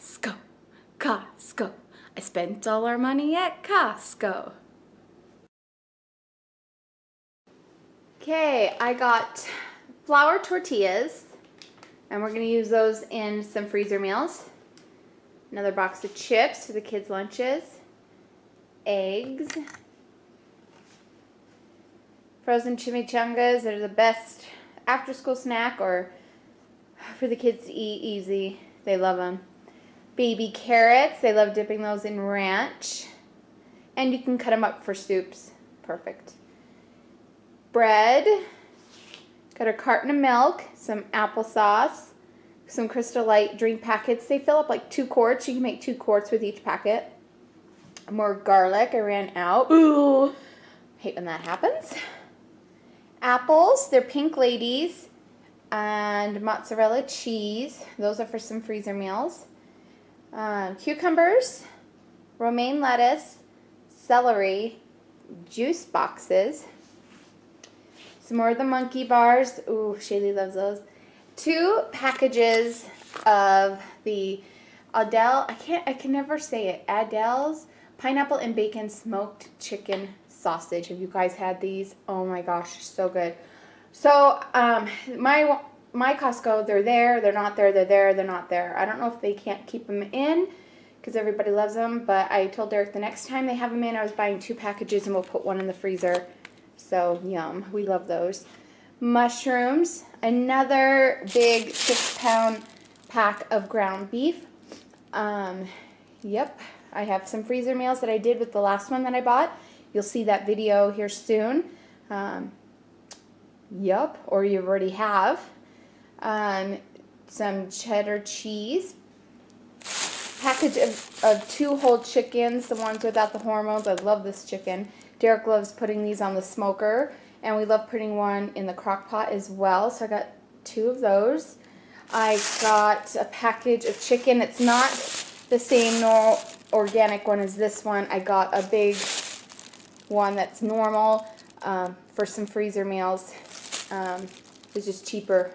Costco, Costco. I spent all our money at Costco. Okay, I got flour tortillas, and we're going to use those in some freezer meals. Another box of chips for the kids' lunches, eggs, frozen chimichangas are the best after-school snack or for the kids to eat easy. They love them. Baby carrots, they love dipping those in ranch. And you can cut them up for soups. Perfect bread, got a carton of milk, some applesauce, some Crystal Light drink packets. They fill up like two quarts. You can make two quarts with each packet. More garlic. I ran out. Ooh. Hate when that happens. Apples. They're pink ladies. And mozzarella cheese. Those are for some freezer meals. Um, cucumbers. Romaine lettuce. Celery. Juice boxes. Some more of the monkey bars. Ooh, Shaylee loves those. Two packages of the Adele, I can't, I can never say it. Adele's pineapple and bacon smoked chicken sausage. Have you guys had these? Oh my gosh, so good. So, um, my, my Costco, they're there, they're not there, they're there, they're not there. I don't know if they can't keep them in because everybody loves them, but I told Derek the next time they have them in, I was buying two packages and we'll put one in the freezer so yum. We love those. Mushrooms. Another big six pound pack of ground beef. Um, yep. I have some freezer meals that I did with the last one that I bought. You'll see that video here soon. Um, yep. Or you already have. Um, some cheddar cheese. Package of, of two whole chickens, the ones without the hormones. I love this chicken. Derek loves putting these on the smoker, and we love putting one in the crock pot as well. So I got two of those. I got a package of chicken. It's not the same no organic one as this one. I got a big one that's normal um, for some freezer meals. Um, it's just cheaper.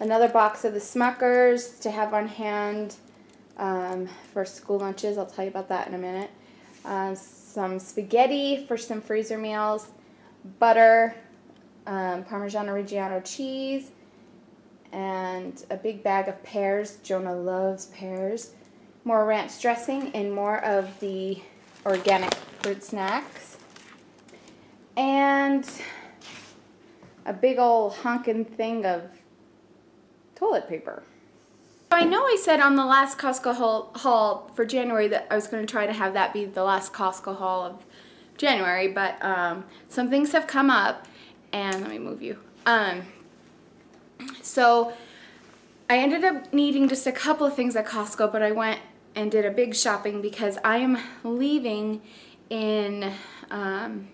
Another box of the Smuckers to have on hand um, for school lunches. I'll tell you about that in a minute. Uh, some spaghetti for some freezer meals, butter, um, Parmigiano Reggiano cheese, and a big bag of pears. Jonah loves pears. More ranch dressing and more of the organic fruit snacks. And a big old honking thing of toilet paper. I know I said on the last Costco haul, haul, for January that I was going to try to have that be the last Costco haul of January, but um, some things have come up, and let me move you. Um, so I ended up needing just a couple of things at Costco, but I went and did a big shopping because I am leaving in, um,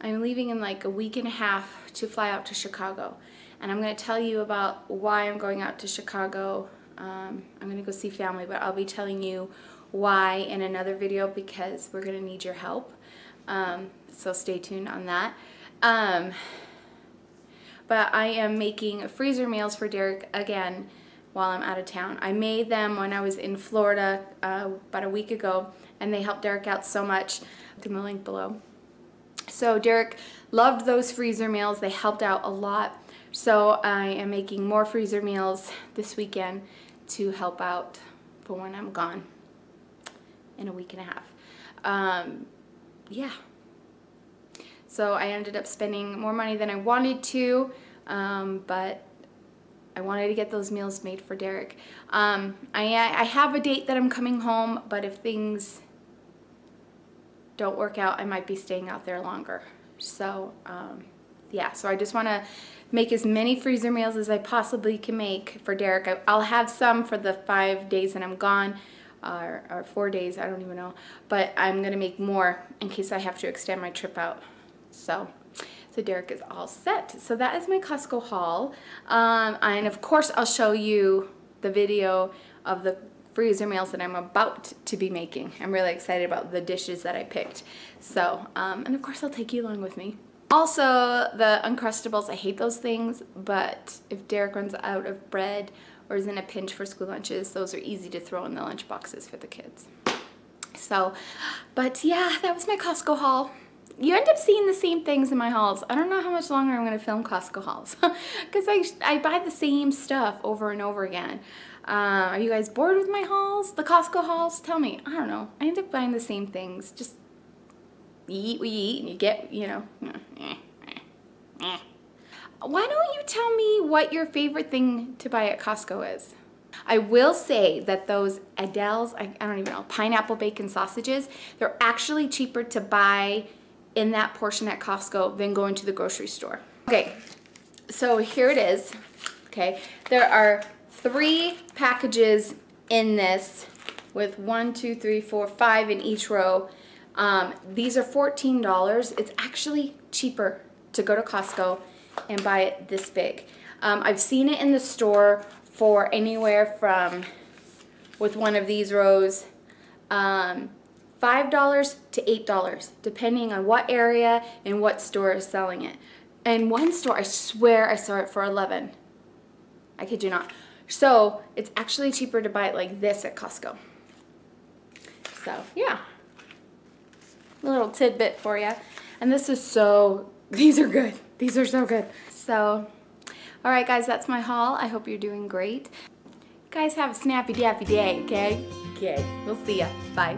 I'm leaving in like a week and a half to fly out to Chicago and I'm going to tell you about why I'm going out to Chicago. Um, I'm going to go see family, but I'll be telling you why in another video because we're going to need your help. Um, so stay tuned on that. Um, but I am making freezer meals for Derek again while I'm out of town. I made them when I was in Florida uh, about a week ago, and they helped Derek out so much. In the link below. So Derek loved those freezer meals. They helped out a lot. So I am making more freezer meals this weekend to help out for when I'm gone in a week and a half. Um, yeah. So I ended up spending more money than I wanted to, um, but I wanted to get those meals made for Derek. Um, I, I have a date that I'm coming home, but if things don't work out, I might be staying out there longer. So, um, yeah, so I just want to make as many freezer meals as I possibly can make for Derek. I'll have some for the five days that I'm gone, or, or four days, I don't even know. But I'm going to make more in case I have to extend my trip out. So, so Derek is all set. So that is my Costco haul. Um, and of course, I'll show you the video of the freezer meals that I'm about to be making. I'm really excited about the dishes that I picked. So, um, and of course I'll take you along with me. Also, the Uncrustables, I hate those things, but if Derek runs out of bread or is in a pinch for school lunches, those are easy to throw in the lunch boxes for the kids. So, but yeah, that was my Costco haul. You end up seeing the same things in my hauls. I don't know how much longer I'm going to film Costco hauls because I, I buy the same stuff over and over again. Uh, are you guys bored with my hauls? The Costco hauls? Tell me. I don't know. I end up buying the same things. Just you eat what you eat and you get, you know. Eh, eh, eh, Why don't you tell me what your favorite thing to buy at Costco is? I will say that those Aidells, I, I don't even know, pineapple bacon sausages, they're actually cheaper to buy in that portion at Costco than going to the grocery store. Okay, so here it is. Okay, there are three packages in this with one, two, three, four, five in each row. Um, these are $14. It's actually cheaper to go to Costco and buy it this big. Um, I've seen it in the store for anywhere from, with one of these rows, um, $5 to $8, depending on what area and what store is selling it. And one store, I swear I saw it for 11 I kid you not. So it's actually cheaper to buy it like this at Costco. So yeah, little tidbit for you. And this is so, these are good. These are so good. So all right, guys, that's my haul. I hope you're doing great. guys have a snappy dappy day, okay? Okay, we'll see ya. Bye.